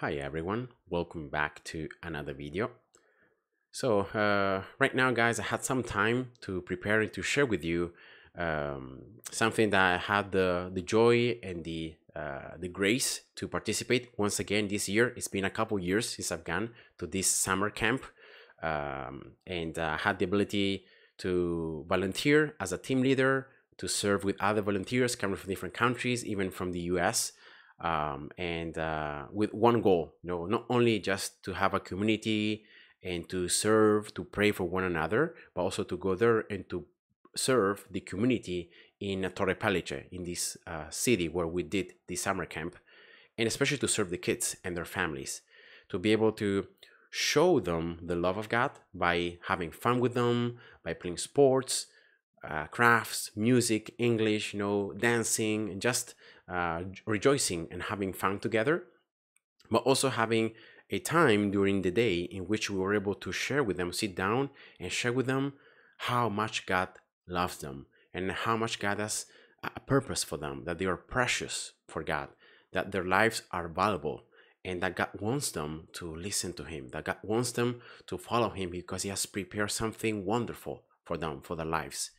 Hi everyone, welcome back to another video. So uh, right now guys, I had some time to prepare and to share with you um, something that I had the, the joy and the, uh, the grace to participate once again this year. It's been a couple years since I've gone to this summer camp um, and I uh, had the ability to volunteer as a team leader, to serve with other volunteers coming from different countries, even from the US um, and uh, with one goal you know not only just to have a community and to serve to pray for one another but also to go there and to serve the community in Torre Pellice in this uh, city where we did the summer camp and especially to serve the kids and their families. To be able to show them the love of God by having fun with them by playing sports uh, crafts music english you know dancing and just uh, rejoicing and having fun together, but also having a time during the day in which we were able to share with them, sit down and share with them how much God loves them and how much God has a purpose for them, that they are precious for God, that their lives are valuable, and that God wants them to listen to Him, that God wants them to follow Him because He has prepared something wonderful for them, for their lives.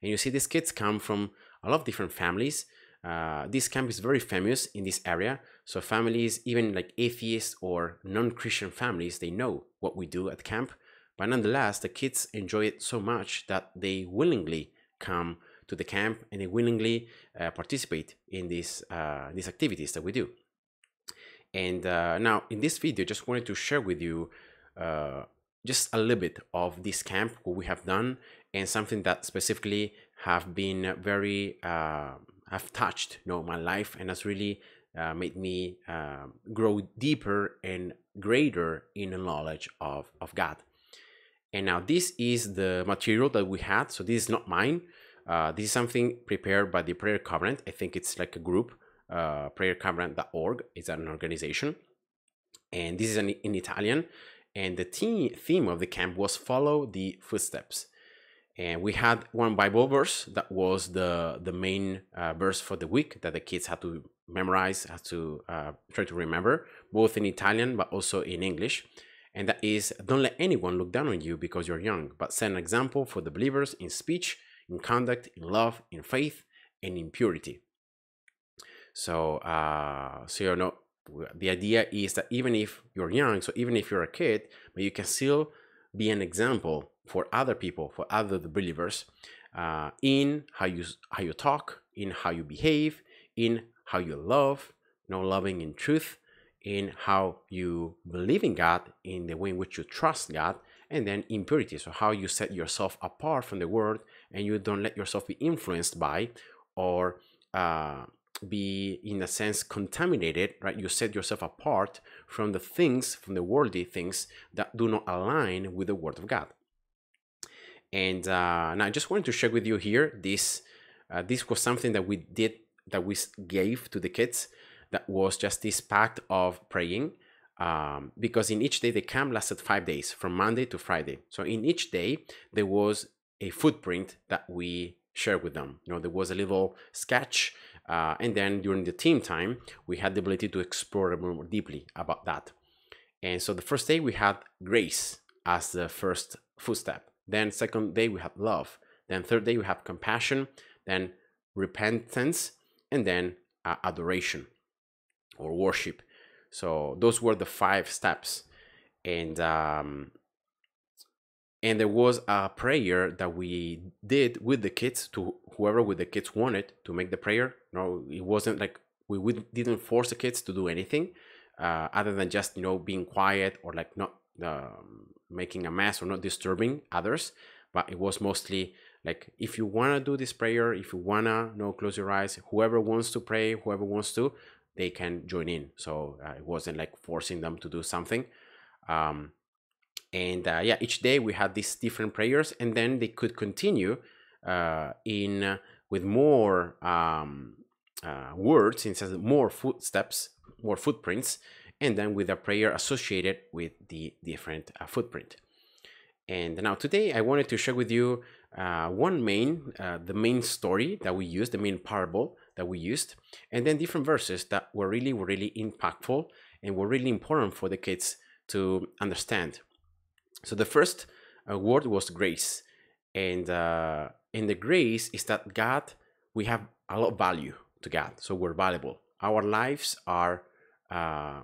And you see, these kids come from a lot of different families, uh, this camp is very famous in this area. So families, even like atheists or non-Christian families, they know what we do at camp. But nonetheless, the kids enjoy it so much that they willingly come to the camp and they willingly uh, participate in these uh, these activities that we do. And uh, now in this video, just wanted to share with you uh, just a little bit of this camp, what we have done, and something that specifically have been very uh, have touched you know my life and has really uh, made me uh, grow deeper and greater in the knowledge of, of God. And now this is the material that we had. So this is not mine. Uh, this is something prepared by the Prayer Covenant. I think it's like a group, uh, prayercovenant.org. It's an organization. And this is an, in Italian. And the theme, theme of the camp was follow the footsteps and we had one bible verse that was the the main uh, verse for the week that the kids had to memorize had to uh, try to remember both in italian but also in english. And that is don't let anyone look down on you because you're young but set an example for the believers in speech in conduct in love in faith and in purity. So uh so you know the idea is that even if you're young so even if you're a kid but you can still be an example for other people, for other believers, uh, in how you how you talk, in how you behave, in how you love, you know, loving in truth, in how you believe in God, in the way in which you trust God, and then impurity. So how you set yourself apart from the world, and you don't let yourself be influenced by or uh, be in a sense contaminated right you set yourself apart from the things from the worldly things that do not align with the word of god and uh, now I just wanted to share with you here this uh, this was something that we did that we gave to the kids that was just this pact of praying um, because in each day the camp lasted five days from Monday to Friday. So in each day there was a footprint that we shared with them. You know, there was a little sketch, uh, and then during the team time we had the ability to explore more deeply about that. And so the first day we had grace as the first footstep. Then second day we have love. Then third day we have compassion. Then repentance, and then uh, adoration or worship. So those were the five steps, and um, and there was a prayer that we did with the kids to whoever with the kids wanted to make the prayer. No, it wasn't like we, we didn't force the kids to do anything uh, other than just you know being quiet or like not um, making a mess or not disturbing others but it was mostly like if you want to do this prayer if you want to you know close your eyes whoever wants to pray whoever wants to they can join in. So uh, it wasn't like forcing them to do something. Um, and uh, yeah each day we had these different prayers and then they could continue uh, in uh, with more um, uh, words instead of more footsteps more footprints and then with a prayer associated with the different uh, footprint. And now today I wanted to share with you uh, one main, uh, the main story that we used, the main parable that we used, and then different verses that were really, were really impactful and were really important for the kids to understand. So the first uh, word was grace, and uh, and the grace is that God, we have a lot of value to God, so we're valuable. Our lives are uh,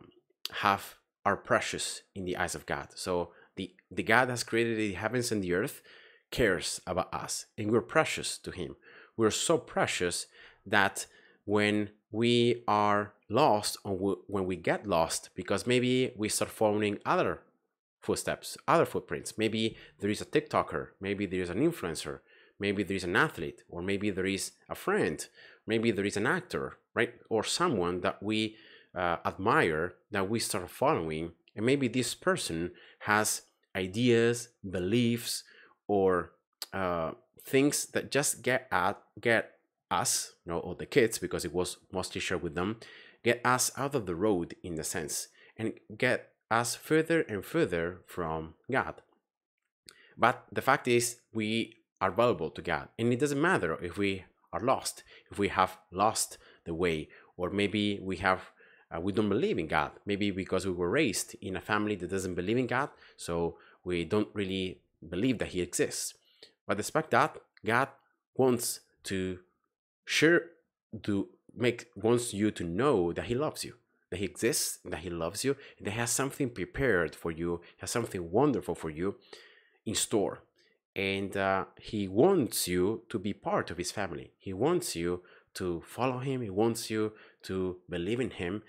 have are precious in the eyes of God. So the the God has created the heavens and the earth cares about us, and we're precious to Him. We're so precious that when we are lost or when we get lost because maybe we start following other footsteps other footprints maybe there is a tiktoker maybe there is an influencer maybe there is an athlete or maybe there is a friend maybe there is an actor right or someone that we uh, admire that we start following and maybe this person has ideas beliefs or uh, things that just get at get us, you know, or the kids, because it was mostly shared with them, get us out of the road in the sense and get us further and further from God. But the fact is, we are valuable to God, and it doesn't matter if we are lost, if we have lost the way, or maybe we have uh, we don't believe in God. Maybe because we were raised in a family that doesn't believe in God, so we don't really believe that He exists. But despite that, God wants to share to make wants you to know that he loves you that he exists that he loves you and that he has something prepared for you has something wonderful for you in store and uh, he wants you to be part of his family he wants you to follow him he wants you to believe in him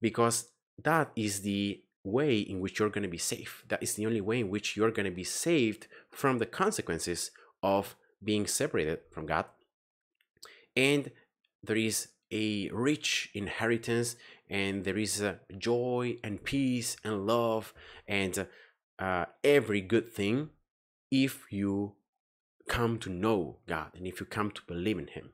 because that is the way in which you're going to be safe that is the only way in which you're going to be saved from the consequences of being separated from god and there is a rich inheritance and there is a joy and peace and love and uh, every good thing if you come to know God and if you come to believe in Him.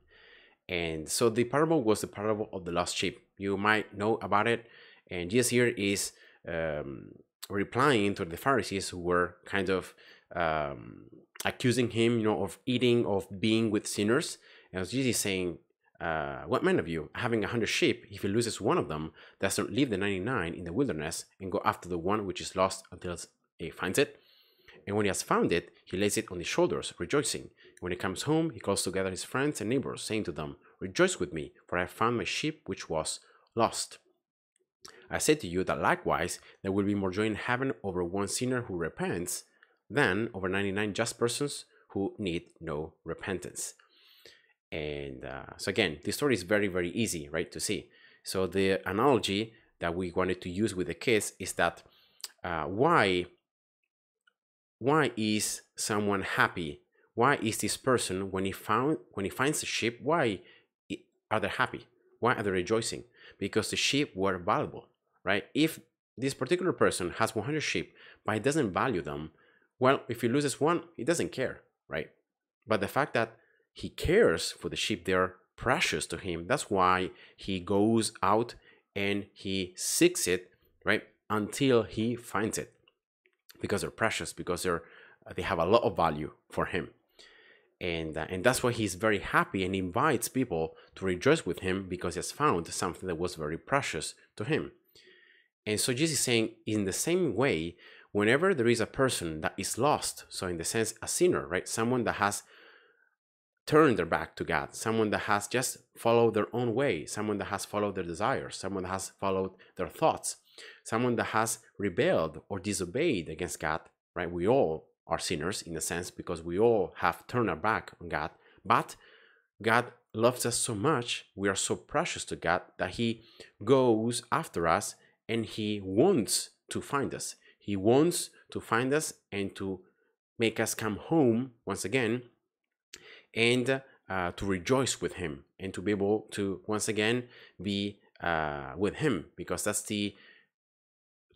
And so the parable was the parable of the lost sheep. You might know about it. And Jesus here is um, replying to the Pharisees who were kind of um, accusing him, you know, of eating, of being with sinners. And Jesus is saying, uh, What man of you, having a hundred sheep, if he loses one of them, does not leave the 99 in the wilderness and go after the one which is lost until he finds it? And when he has found it, he lays it on his shoulders, rejoicing. When he comes home, he calls together his friends and neighbors, saying to them, Rejoice with me, for I have found my sheep which was lost. I say to you that likewise there will be more joy in heaven over one sinner who repents than over 99 just persons who need no repentance. And uh, so again, this story is very, very easy, right, to see. So the analogy that we wanted to use with the kids is that uh, why why is someone happy? Why is this person when he found when he finds the sheep? Why are they happy? Why are they rejoicing? Because the sheep were valuable, right? If this particular person has 100 sheep, but he doesn't value them, well, if he loses one, he doesn't care, right? But the fact that he cares for the sheep, they're precious to him. That's why he goes out and he seeks it, right, until he finds it, because they're precious, because they're they have a lot of value for him, and uh, and that's why he's very happy and invites people to rejoice with him because he has found something that was very precious to him. And so Jesus is saying, in the same way, whenever there is a person that is lost, so in the sense a sinner, right, someone that has turned their back to God, someone that has just followed their own way, someone that has followed their desires, someone that has followed their thoughts, someone that has rebelled or disobeyed against God, right? We all are sinners in a sense because we all have turned our back on God, but God loves us so much, we are so precious to God that He goes after us and He wants to find us. He wants to find us and to make us come home once again and uh, to rejoice with him and to be able to once again be uh, with him because that's the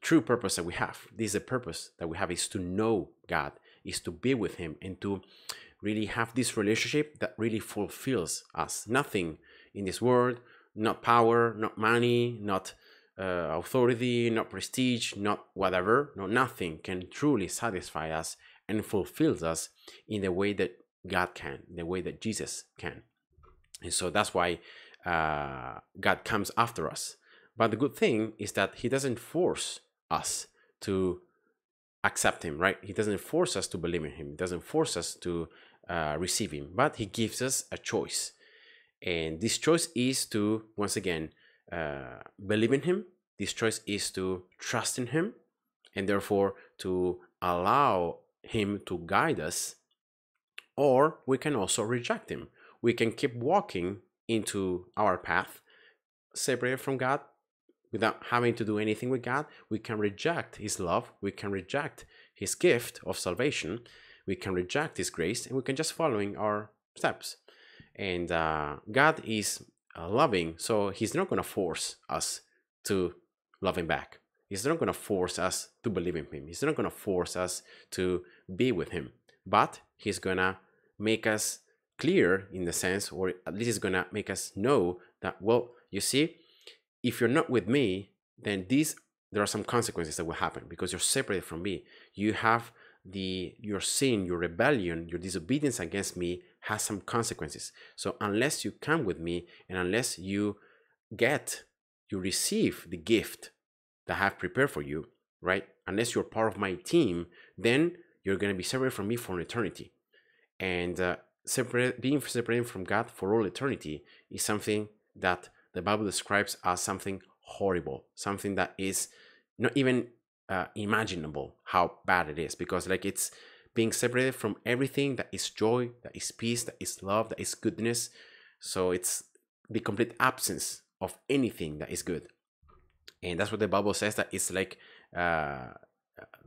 true purpose that we have this is the purpose that we have is to know god is to be with him and to really have this relationship that really fulfills us nothing in this world not power not money not uh, authority not prestige not whatever no nothing can truly satisfy us and fulfills us in the way that God can, the way that Jesus can. And so that's why uh, God comes after us. But the good thing is that He doesn't force us to accept Him, right? He doesn't force us to believe in Him. He doesn't force us to uh, receive Him, but He gives us a choice. And this choice is to, once again, uh, believe in Him. This choice is to trust in Him and therefore to allow Him to guide us. Or we can also reject Him. We can keep walking into our path, separated from God, without having to do anything with God. We can reject His love. We can reject His gift of salvation. We can reject His grace, and we can just following our steps and uh, God is uh, loving, so He's not going to force us to love Him back. He's not going to force us to believe in Him. He's not going to force us to be with Him, but He's going to make us clear in the sense, or at least He's going to make us know that, well, you see, if you're not with me, then these there are some consequences that will happen because you're separated from me. You have the your sin, your rebellion, your disobedience against me has some consequences. So unless you come with me and unless you get, you receive the gift that I have prepared for you, right? Unless you're part of my team, then you're going to be separated from me for an eternity. And uh, separate, being separated from God for all eternity is something that the Bible describes as something horrible, something that is not even uh, imaginable how bad it is because like it's being separated from everything that is joy that is peace that is love that is goodness. So it's the complete absence of anything that is good. And that's what the bible says that it's like uh,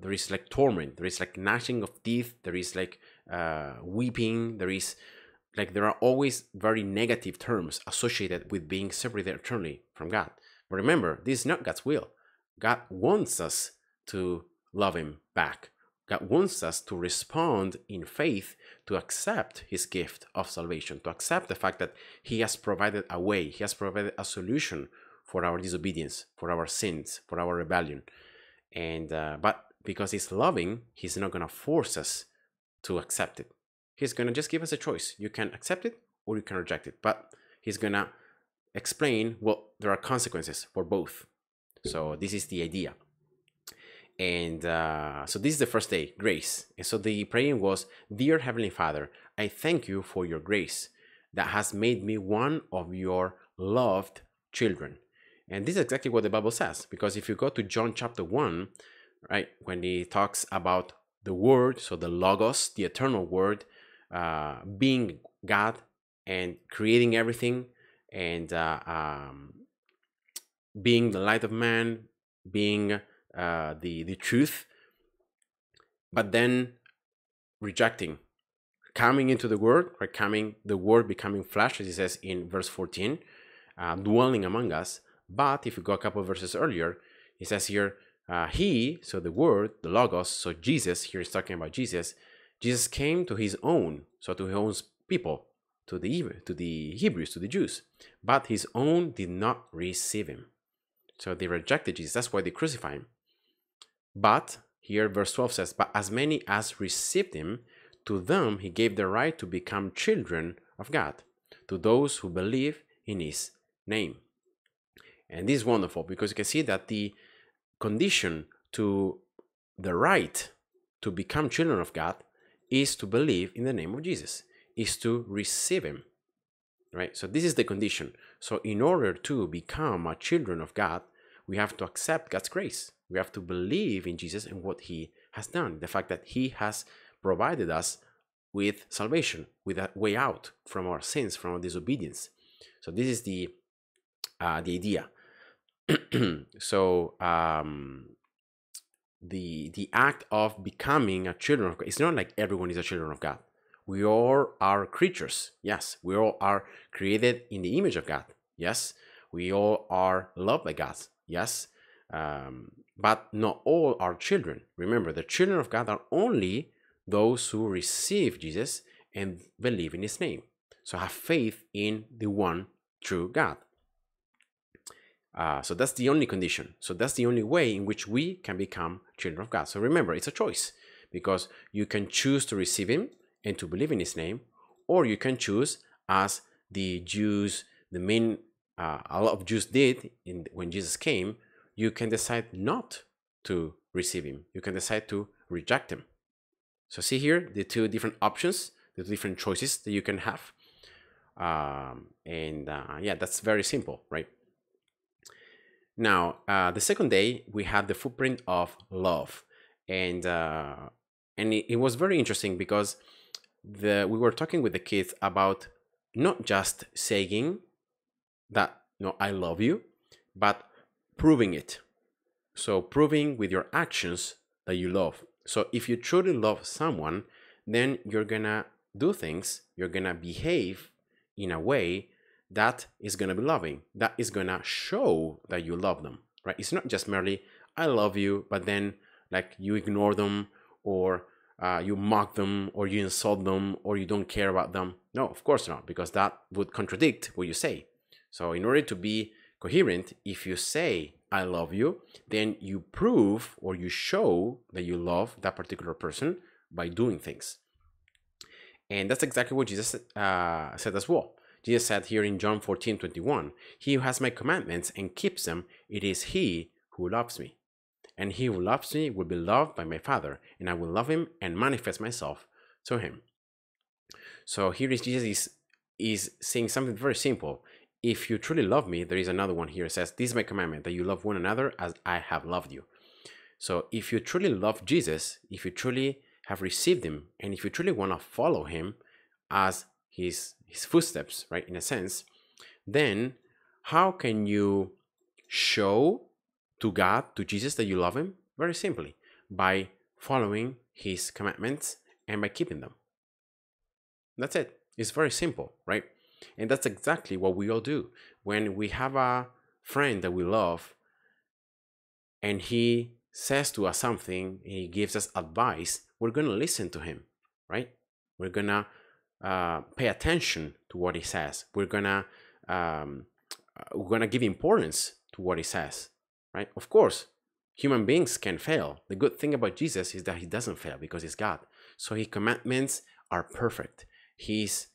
there is like torment there is like gnashing of teeth there is like uh, weeping there is like there are always very negative terms associated with being separated eternally from god but remember this is not god's will god wants us to love Him back. God wants us to respond in faith to accept His gift of salvation, to accept the fact that He has provided a way, He has provided a solution for our disobedience, for our sins, for our rebellion. And uh, but because He's loving, He's not going to force us to accept it. He's going to just give us a choice. You can accept it or you can reject it. But He's going to explain well, there are consequences for both. So this is the idea. And uh, so this is the first day, grace. And so the praying was, Dear Heavenly Father, I thank you for your grace that has made me one of your loved children. And this is exactly what the Bible says. Because if you go to John chapter 1, right, when he talks about the Word, so the Logos, the eternal Word, uh, being God and creating everything and uh, um, being the light of man, being uh, the the truth, but then rejecting, coming into the word, right? Coming the word becoming flesh, as he says in verse fourteen, uh, dwelling among us. But if you go a couple verses earlier, he says here, uh, he, so the word, the logos, so Jesus, here he's talking about Jesus. Jesus came to his own, so to his own people, to the to the Hebrews, to the Jews, but his own did not receive him. So they rejected Jesus. That's why they crucified him. But here, verse 12 says, But as many as received him, to them he gave the right to become children of God, to those who believe in his name. And this is wonderful because you can see that the condition to the right to become children of God is to believe in the name of Jesus, is to receive him. Right? So this is the condition. So in order to become a children of God, we have to accept God's grace. We have to believe in Jesus and what he has done. The fact that he has provided us with salvation, with a way out from our sins, from our disobedience. So this is the uh, the idea. so um, the the act of becoming a children of God. It's not like everyone is a children of God. We all are creatures. Yes, we all are created in the image of God. Yes, we all are loved by God. Yes, um, but not all are children. Remember, the children of God are only those who receive Jesus and believe in his name. So have faith in the one true God. Uh, so that's the only condition. So that's the only way in which we can become children of God. So remember, it's a choice because you can choose to receive him and to believe in his name, or you can choose as the Jews the main uh, a lot of Jews did in, when Jesus came, you can decide not to receive him. You can decide to reject him. So see here the two different options, the different choices that you can have. Um, and uh, yeah, that's very simple, right? Now, uh, the second day, we had the footprint of love. And, uh, and it, it was very interesting because the, we were talking with the kids about not just saying that, no, I love you, but proving it. So proving with your actions that you love. So if you truly love someone, then you're gonna do things, you're gonna behave in a way that is gonna be loving, that is gonna show that you love them, right? It's not just merely, I love you, but then like you ignore them or uh, you mock them or you insult them or you don't care about them. No, of course not, because that would contradict what you say. So in order to be coherent, if you say I love you, then you prove or you show that you love that particular person by doing things. And that's exactly what Jesus uh, said as well. Jesus said here in John 14 21, He who has my commandments and keeps them, it is he who loves me. And he who loves me will be loved by my Father, and I will love him and manifest myself to him. So here is Jesus is, is saying something very simple if you truly love me, there is another one here. It says, This is my commandment, that you love one another as I have loved you. So if you truly love Jesus, if you truly have received him, and if you truly want to follow him as his his footsteps, right, in a sense, then how can you show to God, to Jesus that you love him? Very simply, by following his commandments and by keeping them. That's it. It's very simple, right? And that's exactly what we all do. When we have a friend that we love and he says to us something, he gives us advice, we're going to listen to him, right? We're going to uh, pay attention to what he says. We're to um, uh, we're to give importance to what he says, right? Of course, human beings can fail. The good thing about Jesus is that he doesn't fail because he's God. So his commandments are perfect. He's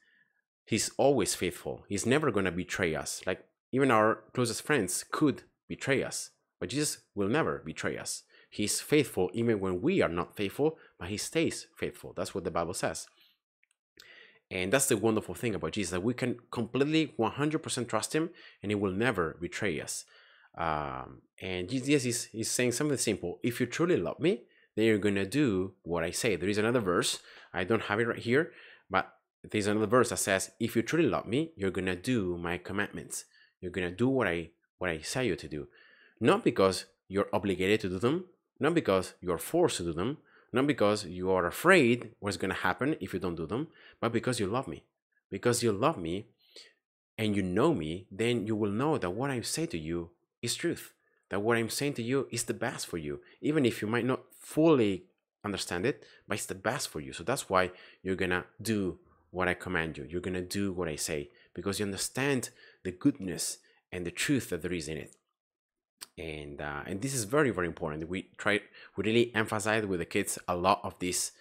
he's always faithful. He's never to betray us. Like even our closest friends could betray us, but Jesus will never betray us. He's faithful even when we are not faithful, but he stays faithful. That's what the Bible says. And that's the wonderful thing about Jesus that we can completely 100% trust him and he will never betray us. Um, and Jesus is, is saying something simple. If you truly love me, then you're going to do what I say. There is another verse. I don't have it right here, but there's another verse that says, "If you truly love me, you're gonna do my commandments. You're gonna do what I what I say you to do, not because you're obligated to do them, not because you're forced to do them, not because you are afraid what's gonna happen if you don't do them, but because you love me. Because you love me, and you know me, then you will know that what I say to you is truth. That what I'm saying to you is the best for you, even if you might not fully understand it, but it's the best for you. So that's why you're gonna do what I command you. You're going to do what I say because you understand the goodness and the truth that there is in it. And uh, and this is very very important. We try we really emphasize with the kids a lot of this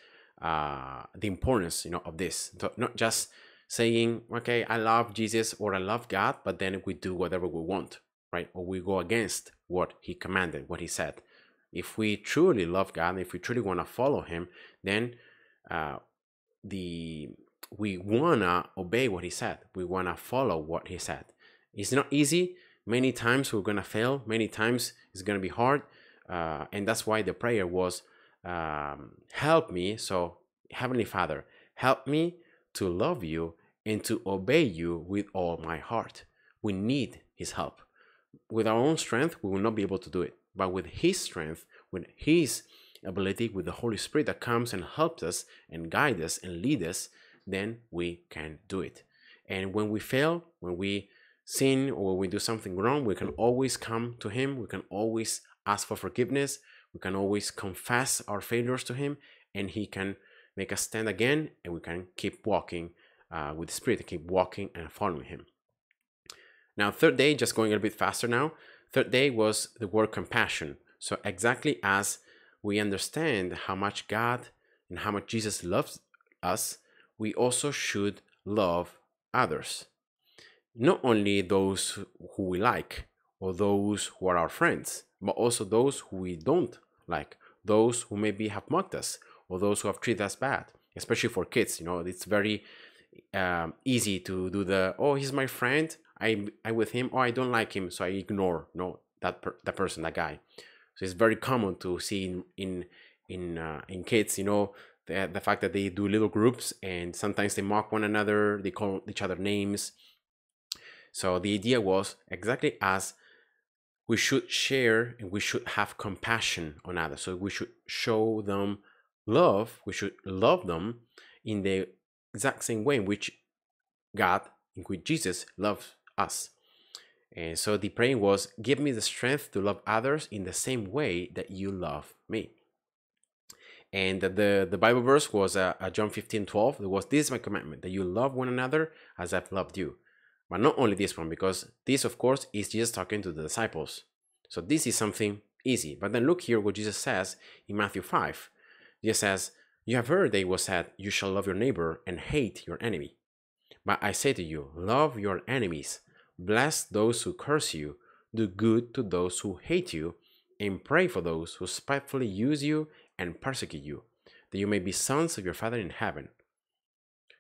uh, the importance you know of this. So not just saying okay I love Jesus or I love God, but then we do whatever we want, right? Or we go against what He commanded, what He said. If we truly love God, if we truly want to follow Him, then uh, the we wanna obey what he said. We wanna follow what he said. It's not easy. Many times we're gonna fail. Many times it's gonna be hard, uh, and that's why the prayer was, um, "Help me." So, Heavenly Father, help me to love you and to obey you with all my heart. We need His help. With our own strength, we will not be able to do it. But with His strength, with His ability, with the Holy Spirit that comes and helps us and guides us and leads us, then we can do it. And when we fail, when we sin or we do something wrong, we can always come to Him. We can always ask for forgiveness. We can always confess our failures to Him, and He can make us stand again, and we can keep walking uh, with the Spirit, keep walking and following Him. Now, third day, just going a bit faster now. Third day was the word compassion. So, exactly as we understand how much God and how much Jesus loves us, we also should love others. Not only those who we like or those who are our friends, but also those who we don't like, those who maybe have mocked us or those who have treated us bad, especially for kids. You know, it's very um, easy to do the oh he's my friend. I I with him. Oh I don't like him. So I ignore no that per, that person that guy. So it's very common to see in in in, uh, in kids you know the, the fact that they do little groups and sometimes they mock one another they call each other names so the idea was exactly as we should share and we should have compassion on others so we should show them love we should love them in the exact same way in which God, in which Jesus loves us. And so the praying was, Give me the strength to love others in the same way that you love me. And the, the Bible verse was uh, uh, John 15 12. It was, This is my commandment, that you love one another as I've loved you. But not only this one, because this, of course, is Jesus talking to the disciples. So this is something easy. But then look here what Jesus says in Matthew 5. Jesus says, you have heard that it was said, You shall love your neighbor and hate your enemy. But I say to you, love your enemies, bless those who curse you, do good to those who hate you, and pray for those who spitefully use you and persecute you, that you may be sons of your Father in heaven.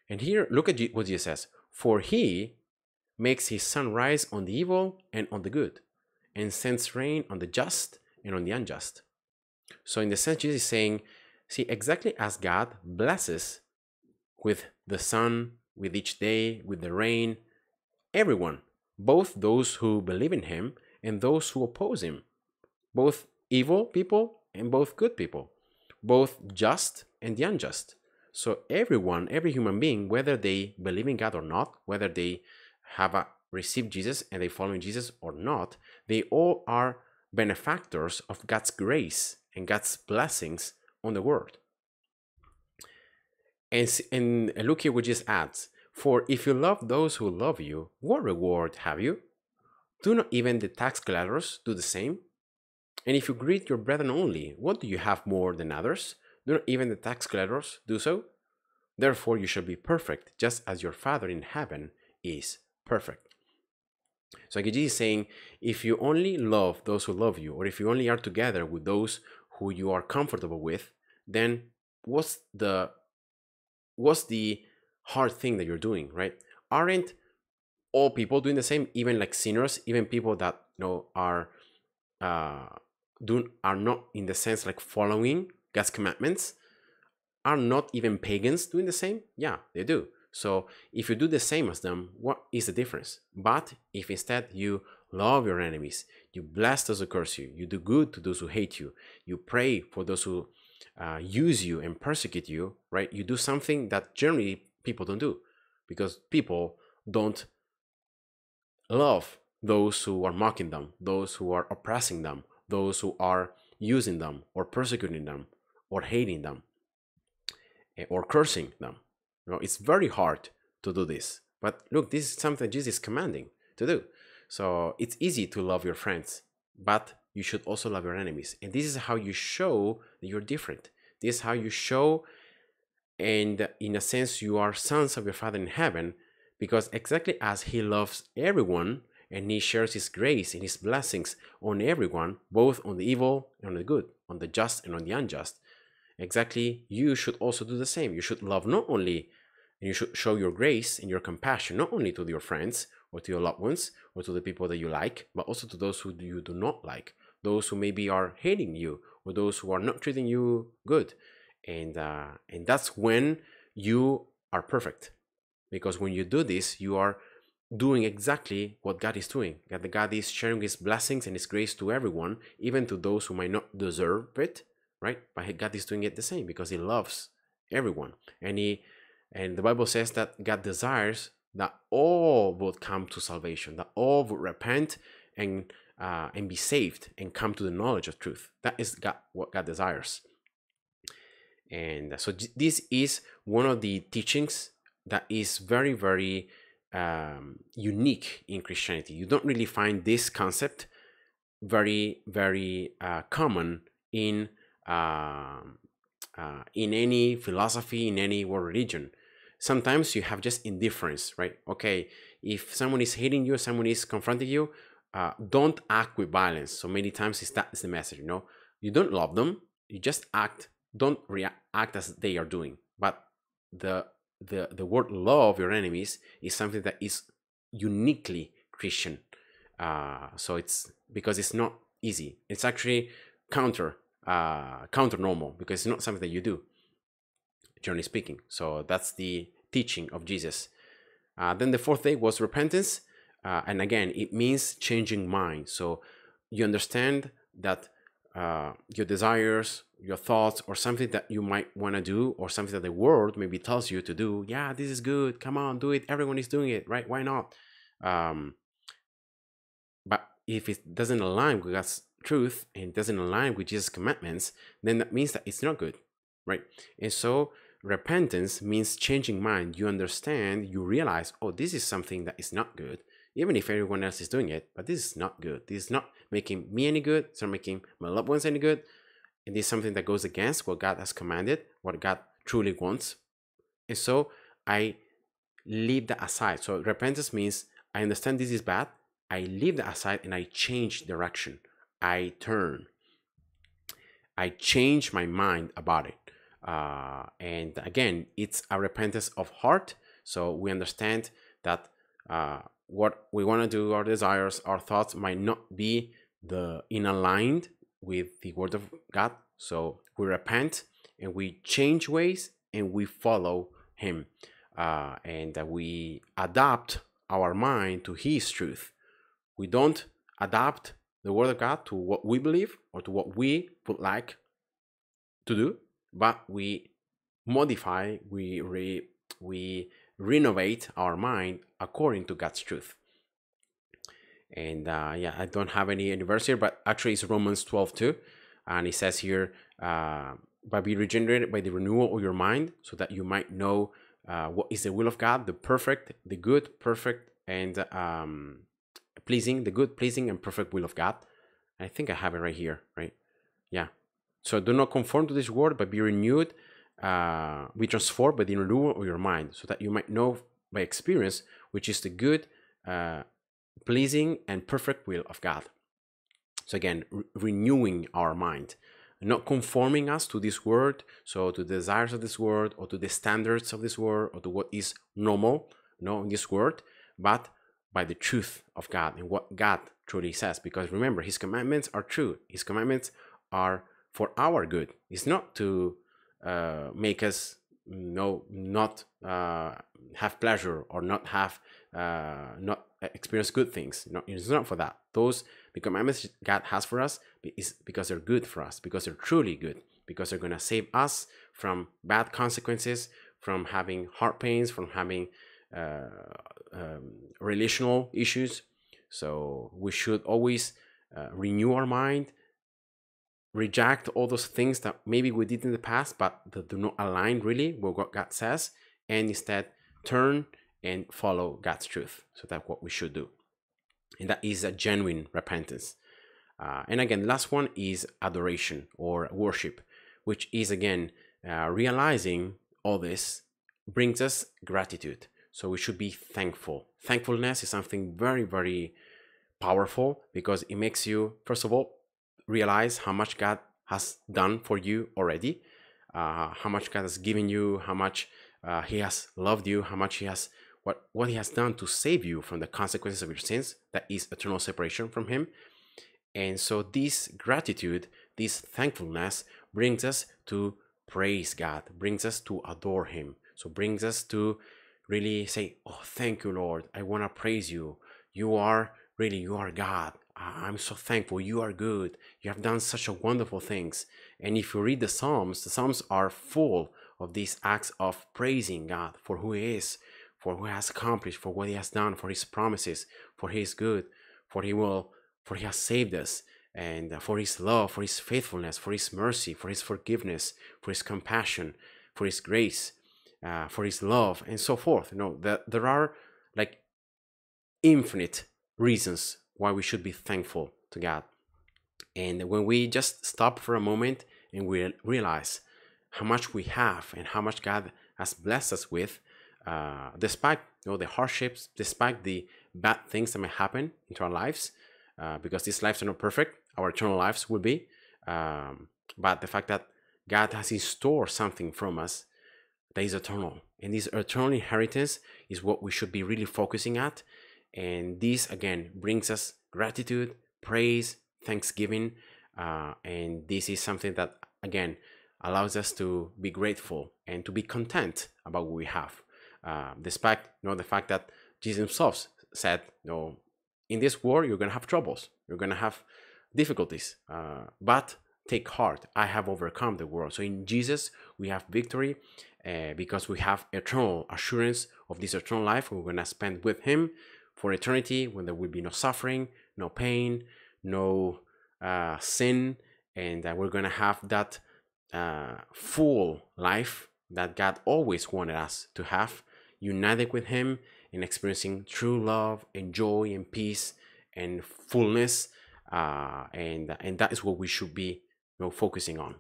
And here, look at what Jesus says For he makes his sun rise on the evil and on the good, and sends rain on the just and on the unjust. So, in the sense, Jesus is saying, See, exactly as God blesses with the sun, with each day, with the rain, everyone, both those who believe in Him and those who oppose Him, both evil people and both good people, both just and the unjust. So, everyone, every human being, whether they believe in God or not, whether they have a, received Jesus and they follow Jesus or not, they all are benefactors of God's grace and God's blessings on the world. And, and look here what just adds. For if you love those who love you, what reward have you? Do not even the tax collectors do the same? And if you greet your brethren only, what do you have more than others? Do not even the tax collectors do so? Therefore you shall be perfect, just as your Father in heaven is perfect. So Jesus is saying, if you only love those who love you, or if you only are together with those who you are comfortable with, then what's the what's the hard thing that you're doing, right? Aren't all people doing the same, even like sinners, even people that you know are uh do are not in the sense like following God's commandments, are not even pagans doing the same? Yeah, they do. So if you do the same as them, what is the difference? But if instead you love your enemies, you bless those who curse you, you do good to those who hate you, you pray for those who uh, use you and persecute you, right? You do something that generally people don't do because people don't love those who are mocking them, those who are oppressing them, those who are using them or persecuting them or hating them eh, or cursing them. You know, it's very hard to do this. But look, this is something Jesus is commanding to do. So it's easy to love your friends, but you should also love your enemies. And this is how you show that you're different. This is how you show, and in a sense, you are sons of your Father in heaven, because exactly as He loves everyone and He shares His grace and His blessings on everyone, both on the evil and on the good, on the just and on the unjust, exactly you should also do the same. You should love not only you should show your grace and your compassion not only to your friends or to your loved ones or to the people that you like, but also to those who you do not like, those who maybe are hating you or those who are not treating you good. And uh, and that's when you are perfect. Because when you do this, you are doing exactly what God is doing. That God is sharing his blessings and his grace to everyone, even to those who might not deserve it, right? But God is doing it the same because he loves everyone. And he and the Bible says that God desires that all would come to salvation, that all would repent and uh, and be saved and come to the knowledge of truth. That is God, what God desires. And so this is one of the teachings that is very, very um, unique in Christianity. You don't really find this concept very, very uh, common in uh, uh, in any philosophy, in any world religion. Sometimes you have just indifference, right? Okay, if someone is hitting you, someone is confronting you, uh, don't act with violence. So many times is that is the message, you know. You don't love them, you just act, don't react act as they are doing. But the the the word love your enemies is something that is uniquely Christian. Uh, so it's because it's not easy. It's actually counter uh, counter normal because it's not something that you do, generally speaking. So that's the teaching of Jesus. Uh, then the fourth day was repentance. Uh, and again, it means changing mind. So you understand that uh, your desires, your thoughts, or something that you might want to do, or something that the world maybe tells you to do. Yeah, this is good. Come on, do it. Everyone is doing it, right? Why not? Um, but if it doesn't align with God's truth and doesn't align with Jesus' commandments, then that means that it's not good, right? And so repentance means changing mind. You understand, you realize, oh, this is something that is not good, even if everyone else is doing it, but this is not good. This is not making me any good. It's not making my loved ones any good. And this is something that goes against what God has commanded, what God truly wants. And so I leave that aside. So repentance means I understand this is bad. I leave that aside and I change direction. I turn. I change my mind about it. Uh, and again, it's a repentance of heart. So we understand that uh, what we want to do, our desires, our thoughts might not be the in aligned with the word of God. So we repent and we change ways and we follow Him, uh, and we adapt our mind to His truth. We don't adapt the word of God to what we believe or to what we would like to do, but we modify, we re, we renovate our mind according to God's truth. And uh, yeah, I don't have any anniversary, but actually it's Romans 12 two. And it says here, uh, by be regenerated by the renewal of your mind, so that you might know uh, what is the will of God, the perfect, the good, perfect, and um, pleasing, the good, pleasing, and perfect will of God. I think I have it right here, right? Yeah. So do not conform to this world, but be renewed, uh, be transformed by the renewal of your mind, so that you might know by experience which is the good, uh, pleasing, and perfect will of God. So again, re renewing our mind, not conforming us to this world, so to the desires of this world, or to the standards of this world, or to what is normal, no, in this world, but by the truth of God and what God truly says. Because remember, His commandments are true. His commandments are for our good. It's not to uh, make us no not uh, have pleasure or not have uh, not experience good things. No, it's not for that. Those the commandments God has for us is because they're good for us, because they're truly good, because they're gonna save us from bad consequences, from having heart pains, from having um, relational issues. So we should always uh, renew our mind, reject all those things that maybe we did in the past, but that do not align really with what God says, and instead turn and follow God's truth. So that's what we should do. And that is a genuine repentance. Uh, and again, last one is adoration or worship, which is again uh, realizing all this brings us gratitude. So we should be thankful. Thankfulness is something very, very powerful because it makes you, first of all, realize how much God has done for you already, uh, how much God has given you, how much uh, He has loved you, how much He has what what He has done to save you from the consequences of your sins, that is eternal separation from Him. And so this gratitude, this thankfulness brings us to praise God, brings us to adore Him. So brings us to really say, Oh, thank you, Lord. I want to praise you. You are really, you are God. I'm so thankful. You are good. You have done such a wonderful things. And if you read the Psalms, the Psalms are full of these acts of praising God for who He is, for who He has accomplished, for what He has done, for His promises, for His good, for He will, for He has saved us, and uh, for His love, for His faithfulness, for His mercy, for His forgiveness, for His compassion, for His grace uh, for his love and so forth you know that there are like infinite reasons why we should be thankful to god and when we just stop for a moment and we realize how much we have and how much god has blessed us with uh, despite you know the hardships, despite the bad things that may happen into our lives, uh, because these lives are not perfect. Our eternal lives will be, um, but the fact that God has in store something from us that is eternal, and this eternal inheritance is what we should be really focusing at. And this again brings us gratitude, praise, thanksgiving, uh, and this is something that again allows us to be grateful and to be content about what we have, uh, despite you know the fact that Jesus Himself said, you know, in this war you're gonna have troubles, you're gonna have difficulties, uh, but take heart, I have overcome the world. So in Jesus we have victory, uh, because we have eternal assurance of this eternal life we're gonna spend with Him for eternity, when there will be no suffering, no pain, no uh, sin, and that we're gonna have that uh, full life that God always wanted us to have, united with Him and experiencing true love and joy and peace and fullness. Uh, and and that is what we should be you know, focusing on.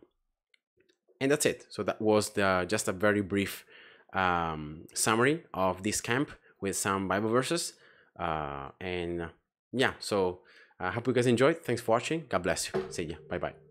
And that's it. So that was the just a very brief um, summary of this camp with some Bible verses. Uh, and yeah, so I hope you guys enjoyed. Thanks for watching. God bless you. See ya. Bye bye.